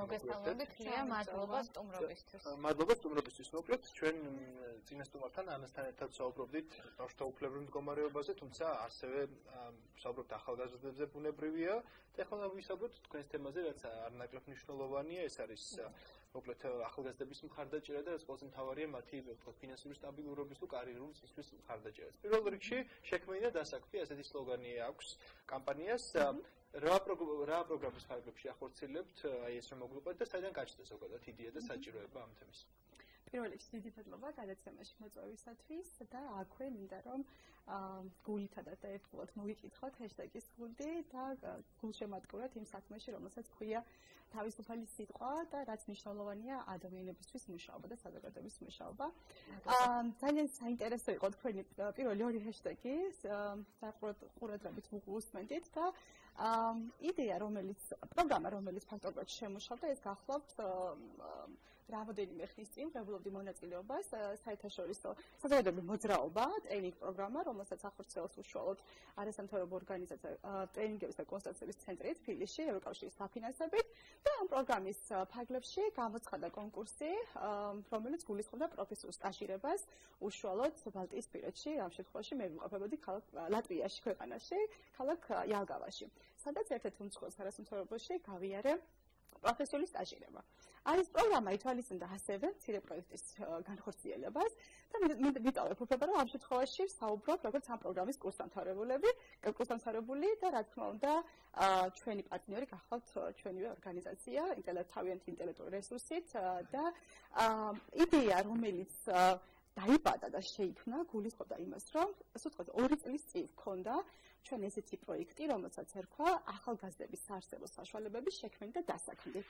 მოგესალმებით, ლია, მადლობა სტუმრობისთვის. მადლობა სტუმრობისთვის. მოკლედ ჩვენ წინა სტუმართან ამასთან ერთად საუბრობდით ბავშვთა უფლებების მდგომარეობაზე, თუმცა ასევე საუბრობთ ახალგაზრდებზე ბუნებრივია. და ახლა ვისაუბროთ თქვენს თემაზე, რაც არ ნაკლებ მნიშვნელოვანია, ეს არის მოკლედ ახალგაზრდების მხარდაჭერა და ეს ყველაზე მთავარია მათი თქო ფინანსური სტაბილურობის თუ კარიერული წესის მხარდაჭერა. პირველ რიგში შექმნა დასაქმი ასეთი სლოგანი აქვს კამპანიას რა რა პროგრამის ფარგლებში ახორციელებთ აი ეს რომ მოგვიყვეთ და საიდან გაჩნდა ზოგადად იდეა და საჭიროება ამ თემის პირველ რიგში დიდი მადლობა გადაცემაში მოწვევისათვის და აქვე მინდა რომ გულითადად ერთგულად მოვიკითხოთ ჰეშტეგის გულდი და გულშემატკივრად იმ საქმეში რომელსაც ქვია თავისუფალი სიტყვა და რაც მნიშვნელოვანია ადამიანებისთვის მუშაობა და საზოგადოების მუშაობა. აა ძალიან საინტერესო იყო თქვენი პირველი ორი ჰეშტეგი, საფრთხურადებით ვუგულსმენდით და აა იდეა რომელიც პროგრამა რომელიც ფაქტობრივად შემუშავდა ეს გახლავთ რამოდენიმე ხნის წინ ვებულობდი მონაწილეობას საერთაშორისო საზოგადოებრივ მოძრაობა ტრეინინგ პროგრამა, რომელსაც ახორციელებს უშუალოდ არასამთავრობო ორგანიზაცია ტრეინინგების და კონსულტაციის ცენტრი თბილისში, ევროკავშირის საფინანსებით და ამ პროგრამის ფარგლებში გამოცხადა კონკურსი, რომელიც გულისხმობდა პროფესიულ სტაჟირებას უშუალოდ ბალტიისპირეთში, ამ შემთხვევაში მე ვიმყოფებოდი ქალაქ ლატვიაში, ქვეყანაში, ქალაქ იალგავაში. სადაც ერთ-ერთ უმცროს არასამთავრობოში გავიარე პროფესიული სტაჟირება. არის პროგრამა ითვალისწინდა ასევე ცირე პროექტის განხორციელებას და ვიტოვებ უფლება რომ ამ შემთხვევაში საუბრობ როგორც ამ პროგრამის კურსდამთავრებულები, კურსდამთავრებული და რა თქმა უნდა ჩვენი პარტნიორი გახლავთ ჩვენივე ორგანიზაცია ინტელექტუალურ ინტელექტუალურ რესურსით და იდეა რომელიც დაიბადა და შეიქმნა გულისხმობდა იმას რომ ასე ვთქვათ ორი წლის წინ ქონდა ჩვენ ესეთი პროექტი, რომელსაც ერქვა ახალგაზრდების საარსებო საშუალებების შექმნა და დასაქმება.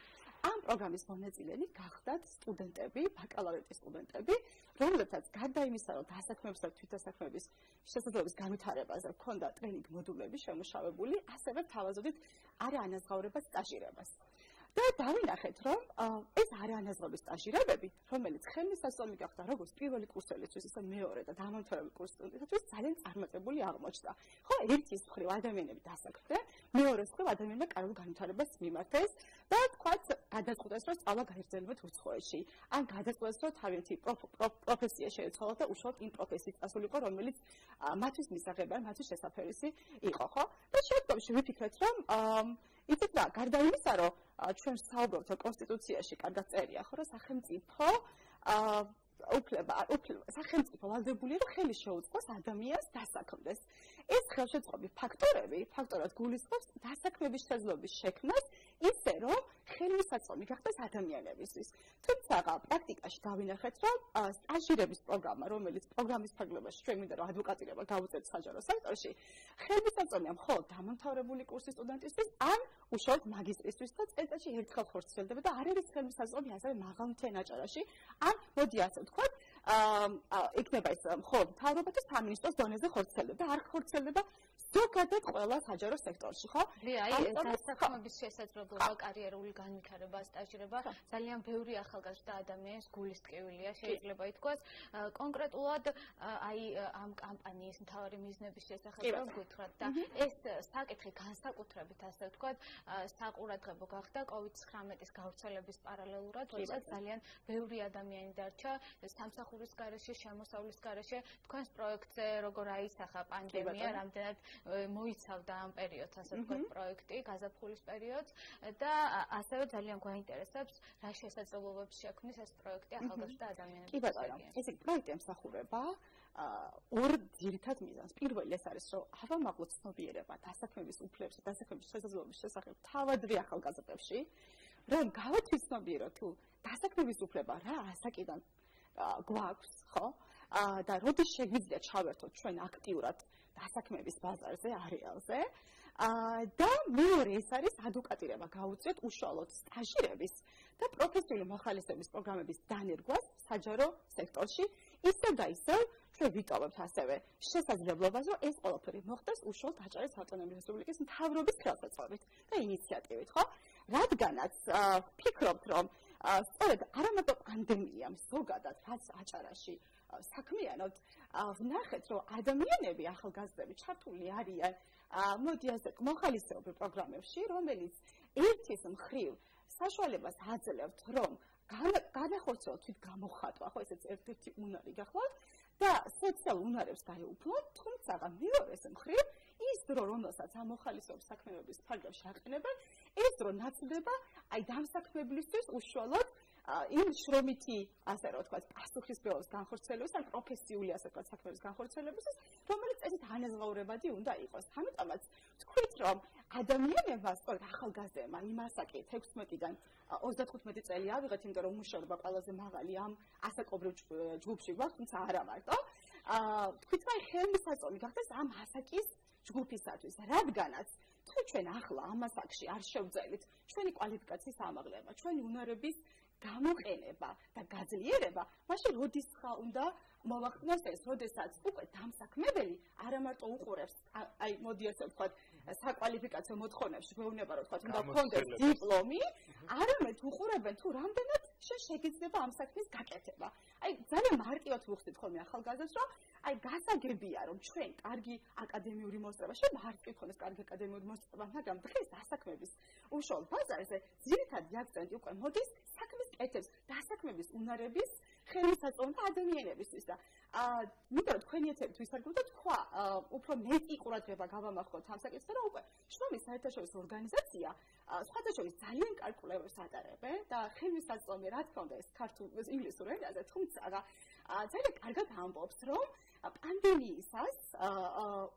ამ პროგრამის მონაწილენი გახდათ სტუდენტები, ბაკალავრიატის სტუდენტები, რომლებსაც გარდა იმისა, რომ დასაქმების და თვითდასაქმების შესაძლებლობის განვითარებაზე ჰქონდა ტრენინგ მოდულები შემუშავებული, ასევე თავაზობდით არაანაზღაურებას სტაჟირებას. და დავინახეთ, რომ ეს არაანაზღაურების სტაჟირებები, რომელიც ხელმისაწვდომი გახდა როგორც პირველი კურსელისთვის, ისე მეორე და დამამთავრებელი კურსელისთვის ძალიან წარმატებული აღმოჩნდა. ხო, ერთის მხრივ ადამიანები დასაქმდნენ, მეორე მხრივ ადამიანებმა კარგ განვითარებას მიმართეს და თქვათ, გადაწყვეტეს, რომ სწავლა გაიგრძელებათ უცხოეთში. ან გადაწყვეტეს, რომ თავიანთი პროფესია შეეცვალათ და უშუალოდ იმ პროფესიით წასულიყო, რომელიც მათთვის მისაღებია, მათთვის შესაძლებელი იყო, ხო? და შემდგომში ვიფიქრეთ, რომ იცით რა, გარდა იმისა, რომ ჩვენ საუბრობთ კონსტიტუციაში, კარგად წერია, ხო, რომ სახელმწიფო აა უფლება, უფლება, სახელმწიფო ვალდებულია, რომ ხელი შეუწყოს ადამიანს დასაქმდეს. ეს ხელშეწყობი ფაქტორები, ფაქტორად გულისხმობს დასაქმების შესაძლებლობის შექმნას, ისე რომ ხელმისაწვდომი გახდეს ადამიანებისთვის. თუმცა პრაქტიკაში დავინახეთ, რომ სტაჟირების პროგრამა, რომელიც პროგრამის ფარგლებაში ჩვენ მინდა რომ ადვოკატირება გავუწევთ საჯარო სექტორში, ხელმისაწვდომია მხოლოდ დამამთავრებული კურსის სტუდენტისთვის, ან უშუალოდ მაგისტრისთვის და წელიწადში ერთხელ ხორციელდება და არ არის ხელმისაწვდომი ასევე მაღალ მთიან აჭარაში, ან მოდი ასე ვთქვათ, აა იქნება ეს მხოლოდ თავრობა და სამინისტროს დონეზე ხორციელდება არ ხორციელდება ზოგადად ყველა საჯარო სექტორში, ხო? აი ეს დასაქმების შესაძლებლობა, კარიერული განვითარება, სტაჟირება. ძალიან ბევრი ახალგაზრდა ადამიანის გულის ტკივილია, შეიძლება ითქვას. კონკრეტულად აი ამ კამპანიის მთავარი მიზნების შესახებ გითხრათ და ეს საკითხი განსაკუთრებით ასე ვთქვათ, საყურადღებო გახდა COVID-19-ის გავრცელების პარალელურად, როდესაც ძალიან ბევრი ადამიანი დარჩა სამსახურის garaშე, შემოსავლის garaშე, თქვენს პროექტზე როგორ აისახა პანდემია, რამდენად მოიცავდა ამ პერიოდს, ასე ვთქვათ, პროექტი, გაზაფხულის პერიოდს და ასევე ძალიან გვაინტერესებს რა შესაძლებლობებს შექმნის ეს პროექტი ახალგაზრდა ადამიანებს. კი ბატონო, ესე პროექტი ამსახურება ორ ძირითად მიზანს. პირველი ეს არის, რომ ავამაღლოთ ცნობიერება დასაქმების უფლებებს და დასაქმების შესაძლებლობების შესახებ თავადვე ახალგაზრდებში, რომ გავათვისნობიეროთ თუ დასაქმების უფლება რა ასაკიდან გვაქვს, ხო? და როდის შეგვიძლია ჩავერთოთ ჩვენ აქტიურად დასაქმების ბაზარზე, არეალზე. აა და მეორე ეს არის ადვოკატირება გაუწიოთ უშუალოდ სტაჟირების და პროფესიული მოხალისეობის პროგრამების დანერგვას საჯარო სექტორში. ისე და ისე ჩვენ ვიტოვებთ ასევე შესაძლებლობას რომ ეს ყველაფერი მოხდეს უშუალოდ აჭარის ავტონომიური რესპუბლიკის მთავრობის ხელშეწყობით და ინიციატივით ხო? რადგანაც ფიქრობთ რომ სწორედ არამარტო პანდემიამ ზოგადად რაც აჭარაში საქმიანობთ. ვნახეთ რომ ადამიანები ახალგაზრდები ჩართული არიან. მოდი ასე მოხალისეობრივ პროგრამებში რომელიც ერთის მხრივ საშუალებას აძლევთ, რომ განახორციელოთ თვით გამოხატვა, ხო ესეც ერთ-ერთი უნარი გახლავთ და სოციალურ უნარებს გაეუფლოთ, თუმცა მეორეს მხრივ ის დრო, რომელსაც ამოხალისეობს საქმეების ფარგლებში აყენებენ, ეს დრო ნაცვლდება აი დამსაქმებლისთვის უშუალოდ იმ შრომითი, ასე რომ ვთქვათ, პასუხისმგებლობის განხორციელების ან პროფესიული ასე ვთქვათ, საქმეების განხორციელების, რომელიც წესით ანაზღაურებადი უნდა იყოს. ამიტომაც თქვით, რომ ადამიანებმა, სწორედ ახალგაზრდებმა იმასაკი 16-დან 35 წელი ავიღეთ, იმიტომ რომ მუშაობა ყველაზე მაღალი ამ ასაკობრივ ჯგუფში გვაქვს, თუმცა არა მარტო. აა თქვით, რომ ხელმისაწვდომი გახდეს ამ ასაკის ჯგუფისათვის, რადგანაც თუ ჩვენ ახლა ამ ასაკში არ შევძელით ჩვენი კვალიფიკაციის ამაღლება, ჩვენი უნარების გამოყენება და გაძლიერება, მაშინ როდის ხა უნდა მოვახდინოს ეს, როდესაც უკვე დამსაქმებელი არ ამარტო უყურებს, აი მოდი ასე ვთქვათ, საკვალიფიკაციო მოთხოვნებში გვეუბნება რომ ვთქვათ, უნდა გქონდეს დიპლომი, არამედ უყურებენ თუ რამდენად შეიძლება ამ საქმის გაკეთება. აი ძალიან მარტივად ვუხდით ხოლმე ახალგაზრდებს, რომ აი გასაგებია რომ ჩვენ კარგი აკადემიური მოსწრება, შეიძლება არ გქონდეს კარგი აკადემიური მოსწრება, მაგრამ დღეს დასაქმების უშუალო ბაზარზე ძირითადი აქცენტი უკვე მოდის საქმის კეთებს, დასაქმების უნარების ხელმისაწვდომი ადამიანებისთვის და აა მითხრა თქვენი ეთერით ვისარგებლოთ და თქვა უფრო მეტი ყურადღება გავამახოთ ამ საკითხზე რომ უკვე შრომის საერთაშორისო ორგანიზაცია შორის ძალიან კარგ კვლევებს ატარებენ და ხელმისაწვდომი რა თქმა უნდა ეს ქართულ ინგლისურ ენაზე თუმცა ძალიან კარგად ამბობს რომ პანდემიისას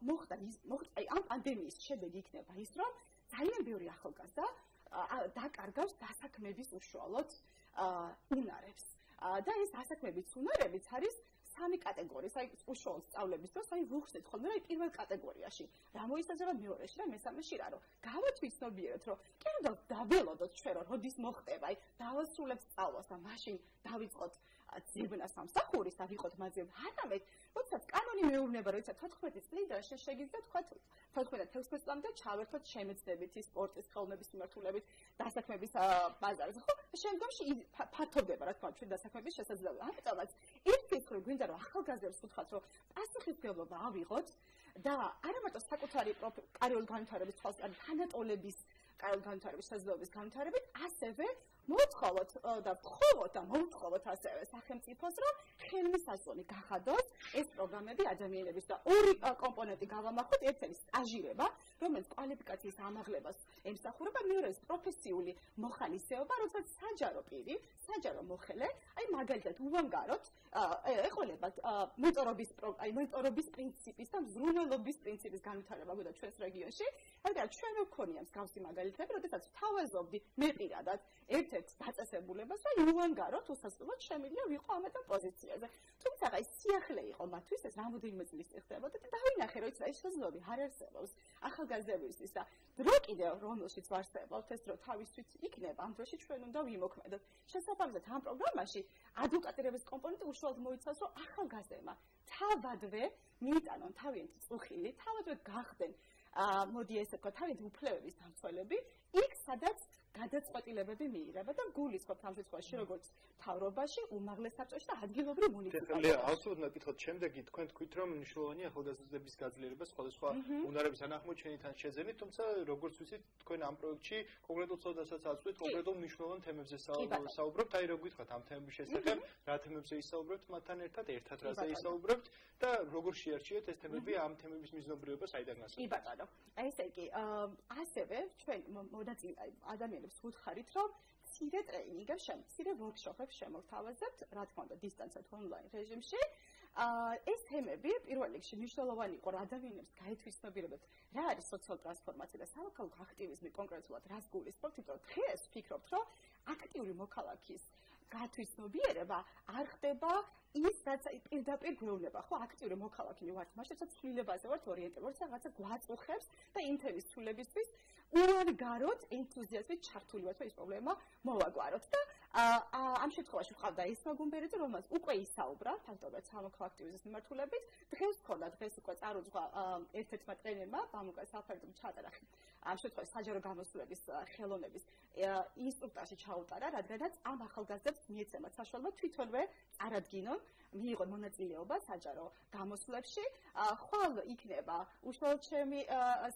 მოხდა მოხდა ამ პანდემიის შედეგი იქნება ის რომ ძალიან ბევრი ახალგაზრდა დაკარგავს დასაქმების უშუალოდ უნარებს და ეს ასაკმების უნარებიც არის სამი კატეგორიის, აი უშუალო სწავლების დროს, აი ვუხსნით ხოლმე, აი პირველ კატეგორიაში. რა მოისაზრება მეორეში და მესამეში რა, რომ გავათვითნობიეროთ, რომ კი უნდა დაველოდოთ ჩვენ, რომ როდის მოხდება, აი დავასრულებთ სწავლას და მაშინ დავიწყოთ ძებნა სამსახურის და ვიყოთ მასზე. არამედ, როდესაც კანონი მეუბნება, რომ იცი 14 წლიდან შეიძლება თქვა 14-16 წლამდე ჩავერთოთ შემეცნებითი სპორტის ხელოვნების მიმართულებით დასაქმების ბაზარზე. ხო, შემდგომში ფართოვდება, რა თქმა უნდა, ჩვენ დასაქმების შესაძლებლობა. ამიტომაც, ერთი მხრივ გვინდა რომ ახალგაზრდებს ვთქვათ, რომ პასუხისმგებლობა ავიღოთ და არა მარტო საკუთარი კარიერული განვითარების თვალსაზრისით, თანატოლების კარიერული განვითარების შესაძლებლობის განვითარებით, ასევე მოთხოვოთ და ვთხოვოთ და მოთხოვოთ ასევე სახელმწიფოს, რომ ხელმისაწვდომი გახადოს ეს პროგრამები ადამიანების და ორი კომპონენტი გავამახოთ, ერთი არის სტაჟირება, რომელიც კვალიფიკაციის ამაღლებას ემსახურება, მეორე არის პროფესიული მოხალისეობა, როდესაც საჯარო პირი, საჯარო მოხელე, აი მაგალითად უვანგაროთ, ეხოლება მენტორობის აი მენტორობის პრინციპის და ზრუნველობის პრინციპის განვითარება გვდა ჩვენს რეგიონში, მაგრამ ჩვენ ვქონია მსგავსი მაგალითები, როდესაც თავაზობდი მე პირადად ერთ ერთ დაწესებულებას და იუანგაროთ უსასრულოდ შემიძლია ვიყო ამეთან პოზიციაზე. თუმცა აი სიახლე იყო მათთვის ეს რამოდენიმე წლის წინ ხდებოდა და დავინახე რომ ის შესაძლოა არ არსებობს ახალგაზრდებისთვის და დრო კიდევ რომელშიც ვარსებობთ ეს დრო თავისთვის იქნება ამ დროში ჩვენ უნდა ვიმოქმედოთ. შესაბამისად ამ პროგრამაში ადვოკატირების კომპონენტი უშუალოდ მოიცავს რომ ახალგაზრდებმა თავადვე მიიტანონ თავიანთი წუხილი, თავადვე გახდნენ მოდი ესე ვქო თავიანთი უფლებების დამცველები. იქ სადაც გადაწყვეტილებები მიიღება და გულისხმობ ამ შემთხვევაში როგორც თავრობაში, უმაღლეს საბჭოში და ადგილობრივ მუნიციპალიტეტებში. ლე, აუცილებლად მეკითხოთ შემდეგი თქვენ თქვით რომ მნიშვნელოვანია ახალგაზრდების გაძლიერება სხვადასხვა უნარების ანახმოჩენით ან შეძენით, თუმცა როგორც ვიცით, თქვენ ამ პროექტში კონკრეტულ წოდასაც აწვით, კონკრეტულ მნიშვნელოვან თემებზე საუბრობთ, აი როგორ გითხრათ ამ თემების შესახებ, რა თემებზე ისაუბრებთ მათთან ერთად, ერთად რაზე ისაუბრებთ და როგორ შეარჩიეთ ეს თემები ამ თემების მიზნობრიობას აიდან გასაგებად. კი ბატონო. აი ესე იგი, ასევე ჩვენ მოდაწი ადამიანები ადამიანებს ვუთხარით, რომ ცირე ტრეინინგებს, ცირე ვორქშოპებს შემოვთავაზებთ, რა თქმა უნდა, დისტანციად ონლაინ რეჟიმში. აა ეს თემები პირველ რიგში მნიშვნელოვანი იყო ადამიანებს გაითვისებინებათ, რა არის სოციალური ტრანსფორმაცია და სამოქალაქო აქტივიზმი კონკრეტულად რას გულისხმობთ, იმიტომ რომ დღეს ვფიქრობთ, რომ აქტიური მოქალაქის გათვისნობიერება არ ხდება ის რაც პირდაპირ გვეუბნება ხო აქტიური მოქალაქე ვართ მაშინ რაც ცვლილებაზე ვართ ორიენტირებული რაღაცა გვაწუხებს და ინტერეს ცვლილებისთვის უანგაროდ ენთუზიაზმით ჩართული ვართ ეს პრობლემა მოვაგვაროთ და ამ შემთხვევაში ხავდა ისმა გუმბერიძე, რომელსაც უკვე ისაუბრა ფაქტობრივად სამოქალაქო აქტივიზმის მიმართულებით. დღეს ხონდა დღეს უკვე წარუძღვა ერთ-ერთმა ტრენერმა, ბამუკა საფერდომ ჩატარა. ამ შემთხვევაში საჯარო გამოსვლების ხელოვნების ინსტრუქტორი ჩაუტარა, რადგანაც ამ ახალგაზრდებს მიეცემათ საშუალება თვითონვე არადგინონ მიიღონ მონაწილეობა საჯარო გამოსვლებში. ხვალ იქნება უშუალოდ ჩემი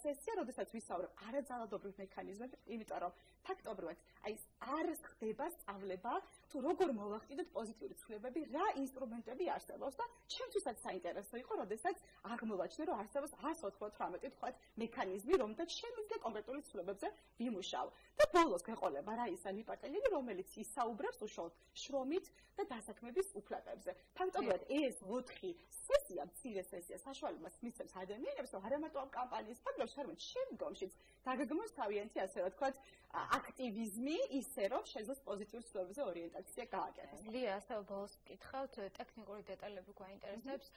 სესია, როდესაც ვისაუბრებ არაძალადობრივ მექანიზმებს, იმიტომ რომ ფაქტობრივად აი არ ხდება სწავლება თუ როგორ მოვახდინოთ პოზიტიური ცვლილებები, რა ინსტრუმენტები არსებობს და ჩემთვისაც საინტერესო იყო, როდესაც აღმოვაჩინე, რომ არსებობს 198 თქვათ მექანიზმი, რომლითაც შემიძლია კონკრეტული ცვლილებებზე ვიმუშაო. და ბოლოს გეყოლება რა ისა ნიპარტელი, რომელიც ისაუბრებს უშუალოდ შრომით და დასაქმების უფლებებზე. ფაქტობრივად ეს 4 სესია, მცირე სესია საშუალებას მისცემს ადამიანებს, რომ არამარტო ამ კამპანიის ფაქტობს, არამედ შემდგომშიც დაგეგმოს თავიანთი ასე რა თქვათ აქტივიზმი ისე რომ შეძლოს პოზიტიურ ცვლილებებზე ორიენტაცია გააკეთოს. ლია, ასე ბოლოს ვკითხავთ, ტექნიკური დეტალები გვაინტერესებს,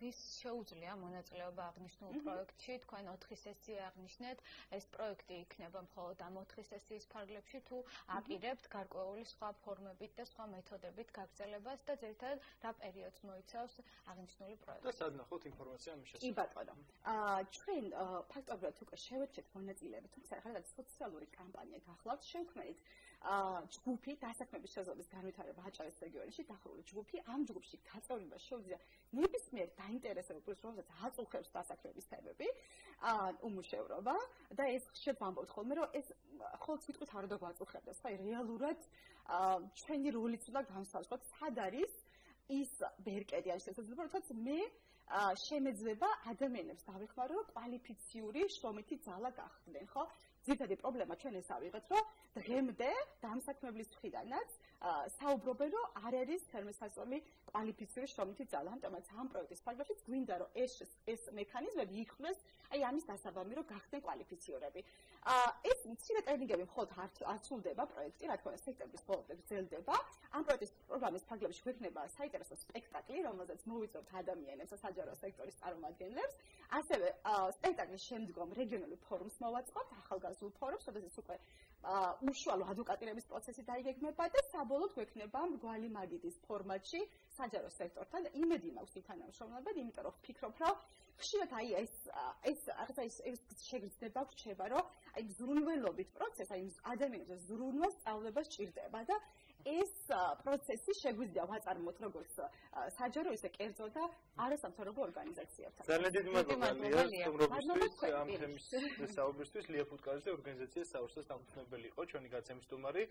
ვის შეუძლია მონაწილეობა აღნიშნულ პროექტში? თქვენ 4 სესია აღნიშნეთ, ეს პროექტი იქნება მხოლოდ ამ 4 სესიის ფარგლებში თუ აპირებთ გარკვეული სხვა ფორმებით და სხვა მეთოდებით გაგრძელებას და ძირითადად რა პერიოდს მოიცავს აღნიშნული პროექტი? და სადნახოთ ინფორმაცია ამ შესახებ. კი ბატონო. აა ჩვენ ფაქტობრივად უკვე შევეჩეთ მონაწილეები, თუმცა ახლა სოციალური კამპანია გახლავთ შევქმნით აა ჯგუფი დასაქმების შესაძლებლობის განვითარება აჭარის რეგიონში დახრული ჯგუფი ამ ჯგუფში გაწევრება შეუძლია ნებისმიერ დაინტერესებულ რომელსაც აწუხებს დასაქმების თემები აა უმუშევრობა და ეს ხშირად ვამბობთ ხოლმე რომ ეს ხოლმე თვითონ არ უნდა გვაწუხებდეს ხო რეალურად ჩვენი როლიც უნდა განსაზღვროთ სად არის ის ბერკეტი არის შესაძლებელი რომ მე შემეძლება ადამიანებს დავეხმარო რომ კვალიფიციური შრომითი ძალა გახდნენ ხო ძირითადი პრობლემა ჩვენ ეს ავიღეთ რომ დღემდე დამსაქმებლის მხრიდანაც საუბრობენ რომ არ არის თერმოსასწრომი კვალიფიციური შრომითი ძალა. ამიტომაც ამ პროექტის ფარგლებში გვინდა რომ ეს ეს მექანიზმები იქმნეს აი ამის დასაბამი რომ გახდნენ კვალიფიციურები აა ეს მცირე ტრენინგები მხოლოდ არ სრულდება პროექტი რა თქმა უნდა სექტემბრის ბოლომდე გრძელდება ამ პროექტის პროგრამის ფარგლებში გვექნება საინტერესო სპექტაკლი რომელზეც მოვიწევთ ადამიანებს და საჯარო სექტორის წარმომადგენლებს ასევე სპექტაკლის შემდგომ რეგიონული ფორუმს მოვაწყობთ ახალგაზრდულ ფორუმს სადაც უკვე უშუალო ადვოკატირების პროცესი დაიგეგმება და საბოლოოდ გვექნება მრგვალი მაგიდის ფორმატში საჯარო სექტორთან. იმედი მაქვს თვითანამშრომლობად, იმიტომ რომ ვფიქრობ, რომ ხშირად აი ეს ეს ახლა ეს ეს შეგრძნება გრჩება, რომ აი ზრუნველობით პროცესი, აი ადამიანებს ზრუნვა სწავლება სჭირდება და ეს პროცესი შეგვიძლია ვაწარმოოთ როგორც საჯარო ისე კერძო და არასამთავრობო ორგანიზაციებთან. ძალიან დიდი მადლობა ლია, სტუმრობისთვის, ამ თემის საუბრისთვის, ლია ფუტკალიძე ორგანიზაციის საერთო დამფუძნებელი იყო ჩვენი გაცემის სტუმარი.